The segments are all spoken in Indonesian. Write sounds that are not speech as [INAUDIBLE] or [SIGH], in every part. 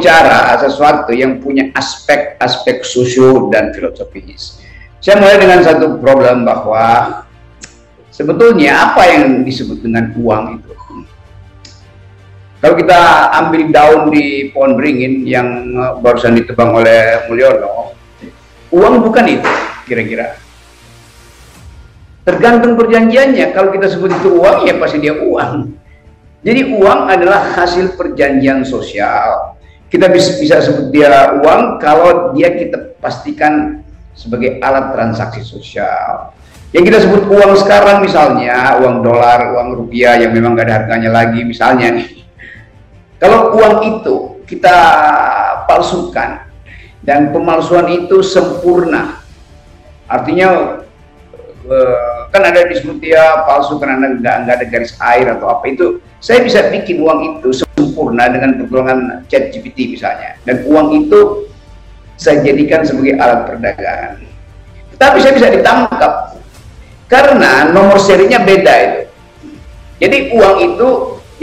bicara sesuatu yang punya aspek-aspek sosio dan filosofis. Saya mulai dengan satu problem bahwa sebetulnya apa yang disebut dengan uang itu? Kalau kita ambil daun di pohon beringin yang barusan ditebang oleh Mulyono, uang bukan itu kira-kira. Tergantung perjanjiannya. Kalau kita sebut itu uang, ya pasti dia uang. Jadi uang adalah hasil perjanjian sosial. Kita bisa, bisa sebut dia uang kalau dia kita pastikan sebagai alat transaksi sosial. Yang kita sebut uang sekarang misalnya, uang dolar, uang rupiah yang memang gak ada harganya lagi misalnya nih. Kalau uang itu kita palsukan dan pemalsuan itu sempurna, artinya eh, kan ada disebut dia palsu karena nggak ada garis air atau apa itu saya bisa bikin uang itu sempurna dengan pertolongan chat GPT misalnya. Dan uang itu saya jadikan sebagai alat perdagangan. Tapi saya bisa ditangkap karena nomor serinya beda itu. Jadi uang itu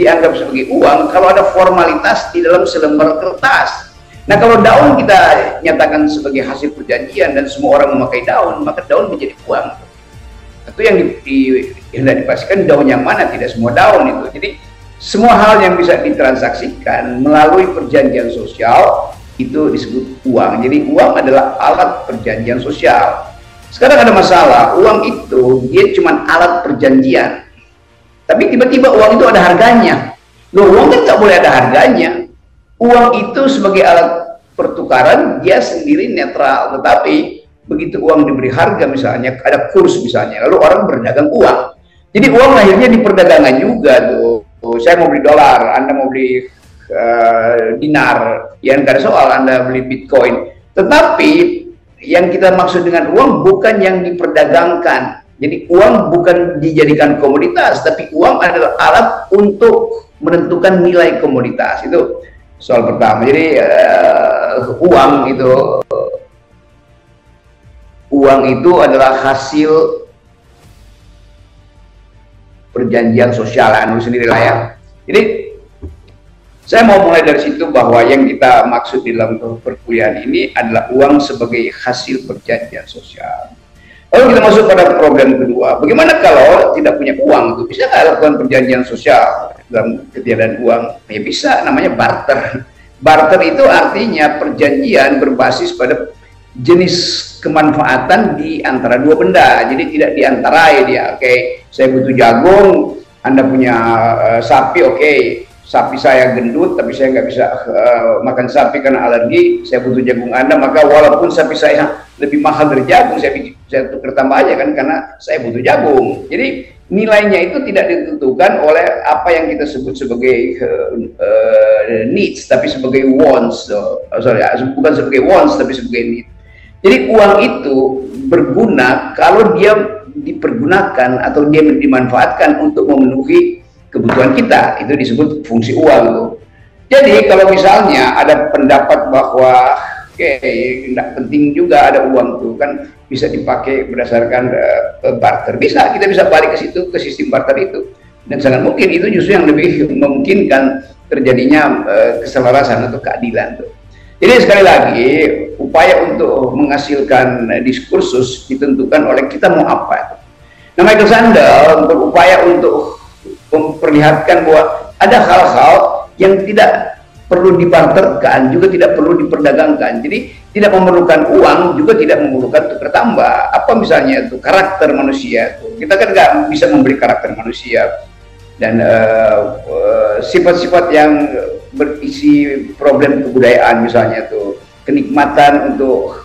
dianggap sebagai uang kalau ada formalitas di dalam selembar kertas. Nah kalau daun kita nyatakan sebagai hasil perjanjian dan semua orang memakai daun maka daun menjadi uang. Itu yang di, di, hendak dipastikan daun yang mana tidak semua daun itu. Jadi semua hal yang bisa ditransaksikan melalui perjanjian sosial itu disebut uang. Jadi uang adalah alat perjanjian sosial. Sekarang ada masalah uang itu dia cuma alat perjanjian. Tapi tiba-tiba uang itu ada harganya. Loh uang kan nggak boleh ada harganya. Uang itu sebagai alat pertukaran dia sendiri netral. Tetapi begitu uang diberi harga misalnya ada kurs misalnya lalu orang berdagang uang. Jadi uang akhirnya di perdagangan juga tuh saya mau beli dolar anda mau beli uh, dinar. Yang ada soal anda beli bitcoin. Tetapi yang kita maksud dengan uang bukan yang diperdagangkan. Jadi uang bukan dijadikan komoditas tapi uang adalah alat untuk menentukan nilai komoditas. Itu soal pertama. Jadi uh, uang itu uang itu adalah hasil perjanjian sosial anu sendiri lah ya. Jadi saya mau mulai dari situ bahwa yang kita maksud di dalam perkuliahan ini adalah uang sebagai hasil perjanjian sosial. Lalu kita masuk pada problem kedua, bagaimana kalau tidak punya uang itu bisa nggak lakukan perjanjian sosial dalam ketiadaan uang? Ya bisa, namanya barter. Barter itu artinya perjanjian berbasis pada jenis kemanfaatan di antara dua benda. Jadi tidak diantarai dia. Oke, okay, saya butuh jagung, Anda punya uh, sapi, oke. Okay. Sapi saya gendut, tapi saya nggak bisa uh, makan sapi karena alergi. Saya butuh jagung Anda, maka walaupun sapi saya lebih mahal dari jagung, saya saya tukar tambah aja kan karena saya butuh jagung. Jadi nilainya itu tidak ditentukan oleh apa yang kita sebut sebagai uh, needs, tapi sebagai wants. So, sorry, bukan sebagai wants, tapi sebagai needs jadi uang itu berguna kalau dia dipergunakan atau dia dimanfaatkan untuk memenuhi kebutuhan kita. Itu disebut fungsi uang. Jadi kalau misalnya ada pendapat bahwa oke okay, tidak penting juga ada uang tuh kan bisa dipakai berdasarkan uh, barter bisa kita bisa balik ke situ ke sistem barter itu dan sangat mungkin itu justru yang lebih memungkinkan terjadinya uh, keselarasan atau keadilan tuh. Jadi sekali lagi upaya untuk menghasilkan diskursus ditentukan oleh kita mau apa. Nah Michael Sandel berupaya untuk memperlihatkan bahwa ada hal-hal yang tidak perlu dibarterkan, juga tidak perlu diperdagangkan. Jadi tidak memerlukan uang, juga tidak memerlukan tukar tambah. Apa misalnya itu karakter manusia itu. Kita kan nggak bisa membeli karakter manusia dan eh, eh, sifat-sifat uh, uh, yang berisi problem kebudayaan misalnya tuh kenikmatan untuk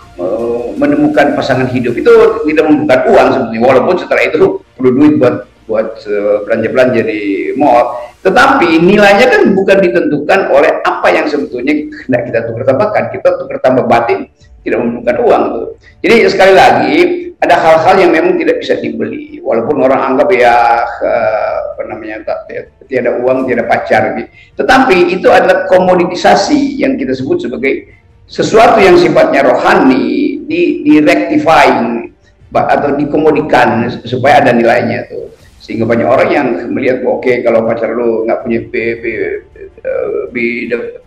menemukan pasangan hidup. Itu tidak membutuhkan uang sebetulnya walaupun setelah itu perlu duit buat buat belanja-belanja uh, di mall. Tetapi nilainya kan bukan ditentukan oleh apa yang sebetulnya tidak kita tukar tambahkan. Kita tukar tambah batin tidak membutuhkan uang tuh. Jadi sekali lagi ada hal-hal yang memang tidak bisa dibeli. Walaupun orang anggap ya uh, apa namanya tiada uang tiada pacar. Gitu. tetapi itu adalah komoditisasi yang kita sebut sebagai sesuatu yang sifatnya rohani di directifying atau dikomodikan supaya ada nilainya tuh sehingga banyak orang yang melihat oke okay, kalau pacar lu nggak punya uh,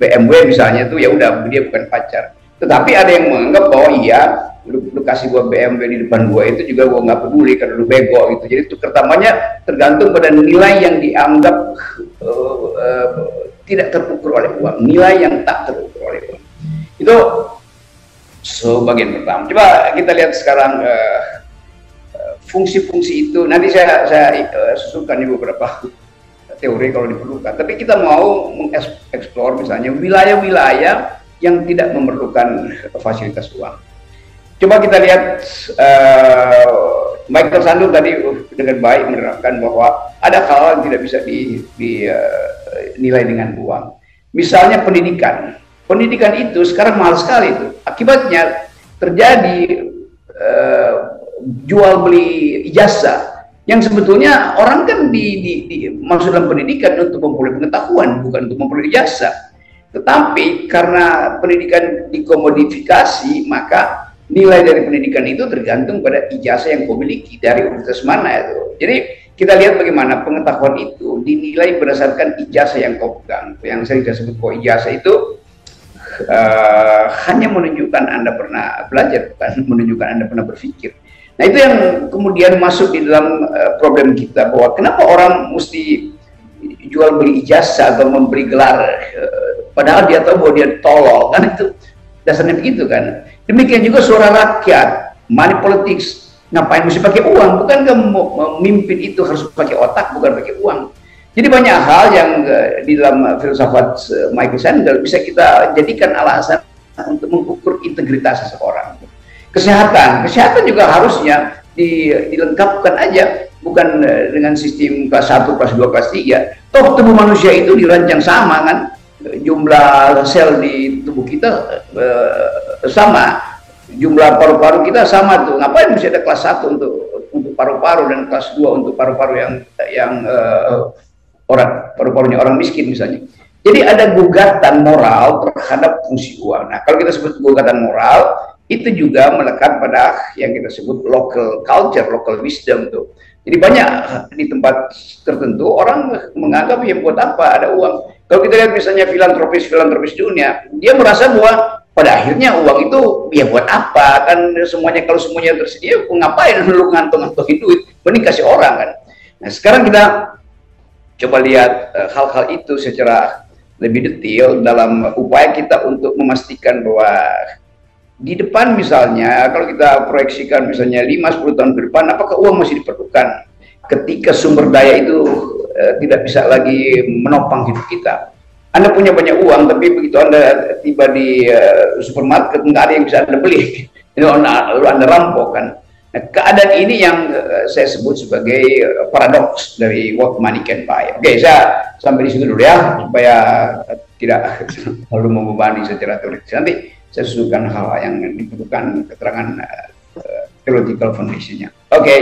BMW misalnya tuh ya udah dia bukan pacar. Tetapi ada yang menganggap bahwa iya lu, lu kasih gua BMW di depan gua itu juga gua nggak peduli karena lu bego gitu. Jadi tukar tambahnya tergantung pada nilai yang dianggap uh, uh, tidak terukur oleh uang, nilai yang tak terukur oleh uang. Itu sebagian pertama. Coba kita lihat sekarang fungsi-fungsi uh, itu. Nanti saya saya uh, susulkan di beberapa [LAUGHS] teori kalau diperlukan. Tapi kita mau mengeksplor misalnya wilayah-wilayah yang tidak memerlukan fasilitas uang. Coba kita lihat uh, Michael Sandung tadi dengan baik menerangkan bahwa ada hal yang tidak bisa dinilai uh, dengan uang. Misalnya pendidikan. Pendidikan itu sekarang mahal sekali itu. Akibatnya terjadi uh, jual beli ijazah yang sebetulnya orang kan di, di, di masuk dalam pendidikan untuk memperoleh pengetahuan bukan untuk memperoleh ijazah. Tetapi karena pendidikan dikomodifikasi maka nilai dari pendidikan itu tergantung pada ijazah yang kau miliki dari universitas mana itu. Jadi kita lihat bagaimana pengetahuan itu dinilai berdasarkan ijazah yang kau pegang. Yang saya sebut kau ijazah itu uh, hanya menunjukkan anda pernah belajar, bukan menunjukkan anda pernah berpikir. Nah itu yang kemudian masuk di dalam uh, problem kita bahwa kenapa orang mesti jual beli ijazah atau memberi gelar uh, padahal dia tahu bahwa dia tolol kan itu dasarnya begitu kan Demikian juga suara rakyat, money politics, ngapain mesti pakai uang? Bukankah memimpin itu harus pakai otak, bukan pakai uang? Jadi banyak hal yang uh, di dalam filsafat uh, Michael Sandel bisa kita jadikan alasan untuk mengukur integritas seseorang. Kesehatan, kesehatan juga harusnya di, dilengkapkan aja, bukan dengan sistem kelas 1, kelas 2, kelas 3. Toh tubuh manusia itu dirancang sama kan, jumlah sel di tubuh kita sama jumlah paru-paru kita sama tuh ngapain mesti ada kelas 1 untuk untuk paru-paru dan kelas 2 untuk paru-paru yang yang orang paru-parunya orang miskin misalnya. Jadi ada gugatan moral terhadap fungsi uang. Nah kalau kita sebut gugatan moral itu juga melekat pada yang kita sebut local culture local wisdom tuh. Jadi banyak di tempat tertentu orang menganggap ya buat apa? Ada uang. Kalau kita lihat misalnya filantropis-filantropis dunia, dia merasa bahwa pada akhirnya uang itu ya buat apa? Kan semuanya kalau semuanya tersedia ngapain lu ngantong-ngantongin duit? Mending kasih orang kan? Nah sekarang kita coba lihat eh, hal-hal uh, itu secara lebih detail dalam upaya kita untuk memastikan bahwa di depan misalnya kalau kita proyeksikan misalnya 5-10 tahun ke depan apakah uang masih diperlukan ketika sumber daya itu uh, tidak bisa lagi menopang hidup kita. Anda punya banyak uang, tapi begitu Anda tiba di uh, supermarket, nggak ada yang bisa Anda beli. [LAUGHS] Anda, Anda rampok kan. Keadaan ini yang uh, saya sebut sebagai uh, paradoks dari what money can buy. Oke, saya sampai di situ dulu ya, supaya tidak [LAUGHS] terlalu membebani secara teoritis. Nanti saya susukan hal-hal yang dibutuhkan keterangan uh, theological foundation-nya. Oke. Okay.